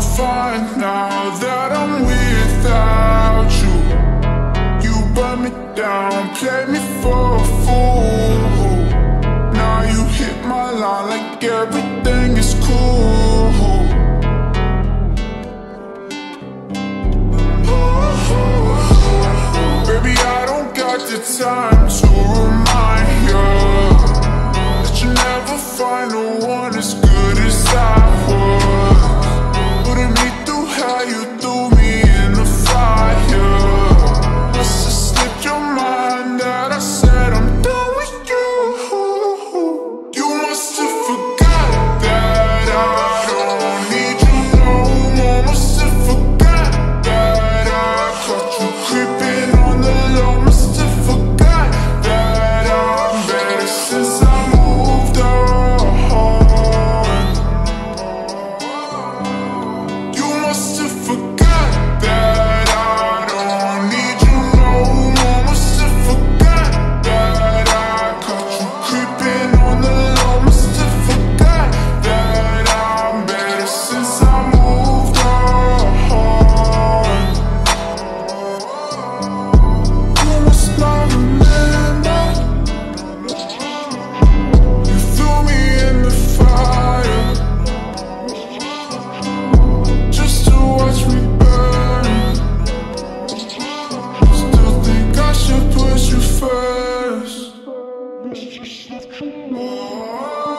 I'm fine now that I'm without you. You burn me down, play me for a fool. Now you hit my line like everything is cool. Baby, I don't got the time to remind you That you never find the one it's just not true.